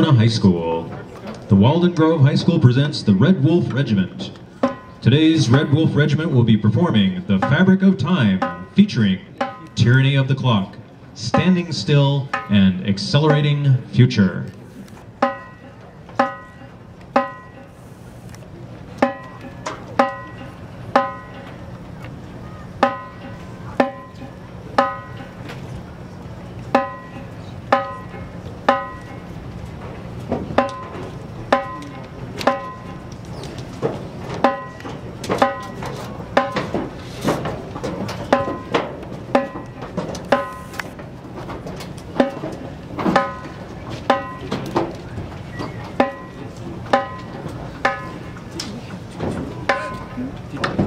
High School. The Walden Grove High School presents the Red Wolf Regiment. Today's Red Wolf Regiment will be performing The Fabric of Time, featuring Tyranny of the Clock, Standing Still, and Accelerating Future. Hm? Die